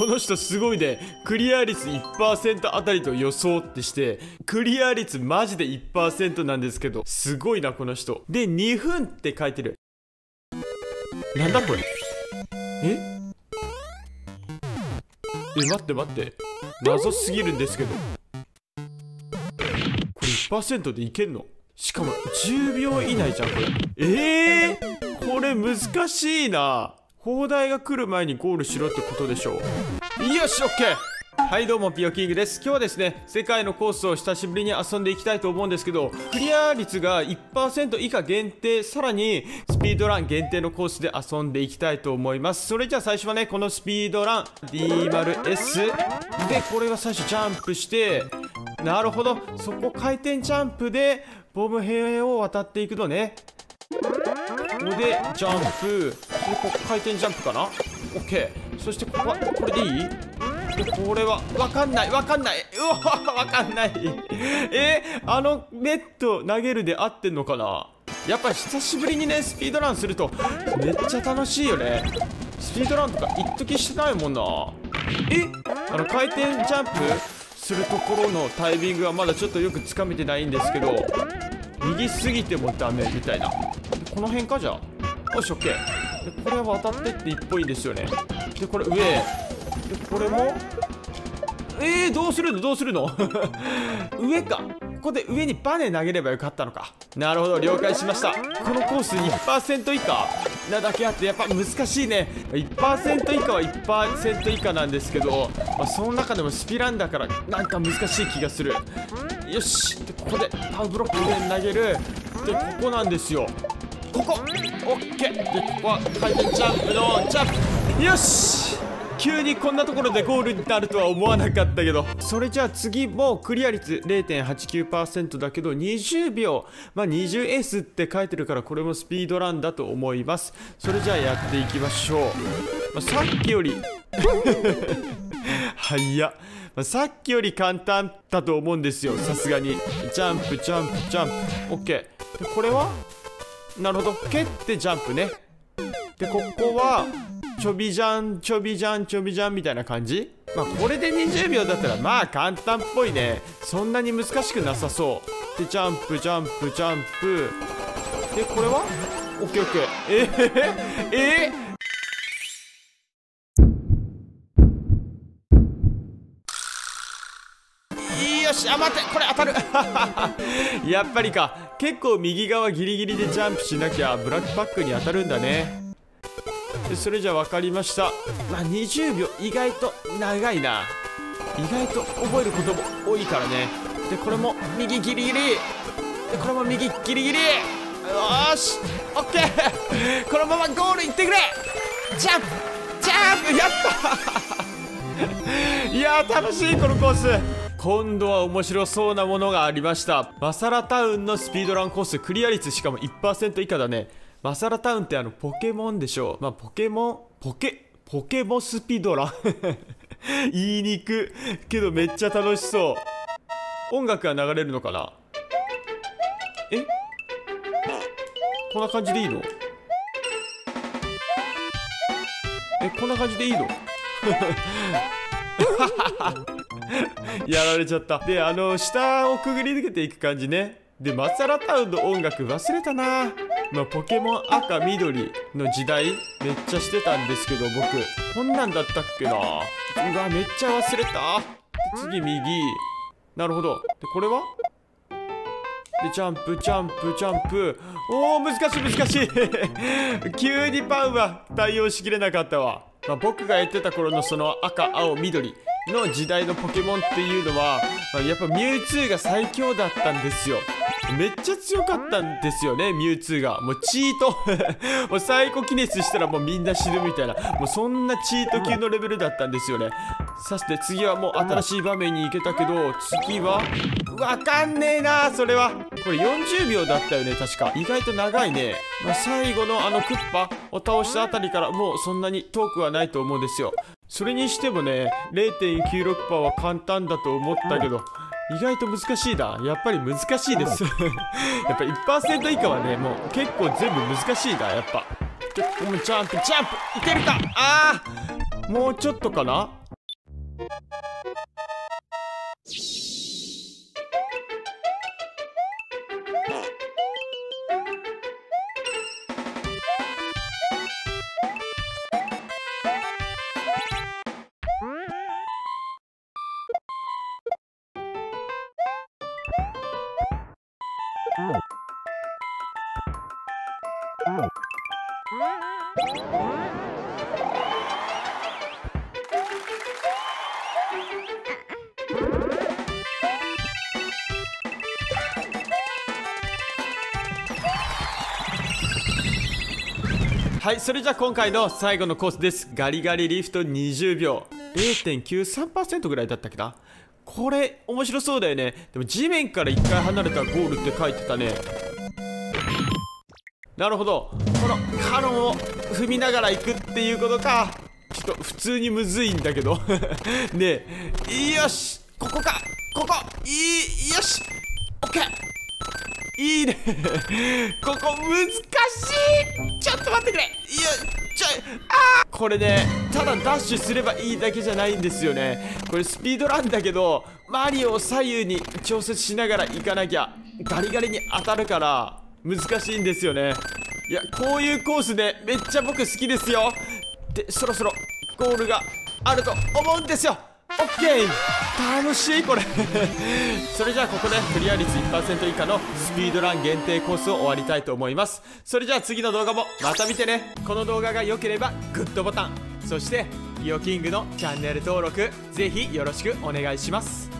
この人すごいね。クリア率1%あたりと予想ってしてクリア率マジで1%なんですけどすごいなこの人。で2分って書いてる。なんだこれ？え？え待って待って。謎すぎるんですけど。これ1%でいけんの？しかも10秒以内じゃんこれ。えー、これ難しいな砲台が来る前にゴールしろってことでしょう。よしオッケー。はいどうもピオキングです。今日はですね世界のコースを久しぶりに遊んでいきたいと思うんですけどクリア率が1%以下限定さらにスピードラン限定のコースで遊んでいきたいと思います。それじゃあ最初はねこのスピードラン D○S でこれが最初ジャンプしてなるほど。そこ回転ジャンプでボム兵を渡っていくのね。ここでジャンプ。それここ回転ジャンプかな？OK そしてここはこれでいい？これはわかんない。わかんない。うわわかんない。えあのネット投げるで合ってんのかな？やっぱ久しぶりにねスピードランするとめっちゃ楽しいよね。スピードランとか一時してないもんな。えあの回転ジャンプするところのタイミングはまだちょっとよくつかめてないんですけど右すぎてもダメみたいな。この辺かじゃあ。よし OK でこれは渡ってって一歩いいですよね。でこれ上。でこれも。えー、どうするの？どうするの？上か。ここで上にバネ投げればよかったのか。なるほど了解しました。このコース1%以下。なだけあってやっぱ難しいね。1%以下は1%以下なんですけど、まあ、その中でもスピランだからなんか難しい気がする。よし。でここでタウブロックで投げる。でここなんですよ。ここ。オッケー。でここは回転ジャンプのジャンプ。よし。急にこんなところでゴールになるとは思わなかったけど。それじゃあ次もクリア率0.89%だけど20秒。まあ 20S って書いてるからこれもスピードランだと思います。それじゃあやっていきましょう、まあ、さっきより。早っ。まあ、さっきより簡単だと思うんですよ。さすがに。ジャンプジャンプジャンプ。OK でこれは？なるほど。蹴ってジャンプね。でここは？ちょびじゃんちょびじゃんちょびじゃんみたいな感じ？まあこれで20秒だったらまあ簡単っぽいね。そんなに難しくなさそう。でジャンプジャンプジャンプ。でこれは？オッケーオッケー。えー、え？ー、あ待ってこれ当たる。やっぱりか。結構右側ギリギリでジャンプしなきゃブラックパックに当たるんだね。それじゃ分かりました。まあ20秒意外と長いな。意外と覚えることも多いからね。でこれも右ギリギリ。でこれも右ギリギリ。よし。オッケー。このままゴール行ってくれ。ジャンプ。ジャンプ。やった。いや楽しいこのコース。今度は面白そうなものがありました。マサラタウンのスピードランコースクリア率しかも1%以下だね。マサラタウンってあのポケモンでしょまあポケモンポケポケモスピードラ。ン 言いにくけどめっちゃ楽しそう。音楽が流れるのかな？え？こんな感じでいいの？えこんな感じでいいの？やられちゃった。であの下をくぐり抜けていく感じね。でマサラタウンの音楽忘れたな。まあ、ポケモン赤緑の時代めっちゃしてたんですけど僕こんなんだったっけな。うわめっちゃ忘れた。次右。なるほど。でこれは？でジャンプジャンプジャンプ。おお難しい難しい。急にパンは対応しきれなかったわ、まあ、僕がやってた頃のその赤青緑。の時代のポケモンっていうのは、まあ、やっぱミュウツーが最強だったんですよ。めっちゃ強かったんですよねミュウツーが。もうチート。もうサイコキネスしたらもうみんな死ぬみたいな。もうそんなチート級のレベルだったんですよね。さして次はもう新しい場面に行けたけど次はわかんねえなそれは。これ40秒だったよね確か。意外と長いね、まあ、最後のあのクッパを倒したあたりからもうそんなに遠くはないと思うんですよ。それにしてもね0.96%は簡単だと思ったけど意外と難しいなやっぱり難しいです。やっぱ1%以下はねもう結構全部難しいなやっぱ。でここもジャンプジャンプいけるか。ああもうちょっとかなはいそれじゃあ今回の最後のコースです。ガリガリリフト20秒。0.93%ぐらいだったっけな？これ面白そうだよね。でも地面から1回離れたゴールって書いてたね。なるほど。このカノンを踏みながら行くっていうことか。ちょっと普通にむずいんだけど。ねえ。よし。ここか。ここ。いい。よし。オッケー。いいね。ここ難しい。ちょっと待ってくれ。いやちょあー。これねただダッシュすればいいだけじゃないんですよね。これスピードランだけどマリオを左右に調節しながら行かなきゃガリガリに当たるから難しいんですよね。いやこういうコースでめっちゃ僕好きですよ。でそろそろゴールがあると思うんですよ。オッケー。楽しいこれ。それじゃあここでクリア率1%以下のスピードラン限定コースを終わりたいと思います。それじゃあ次の動画もまた見てね。この動画が良ければグッドボタン。そしてリオキングのチャンネル登録ぜひよろしくお願いします。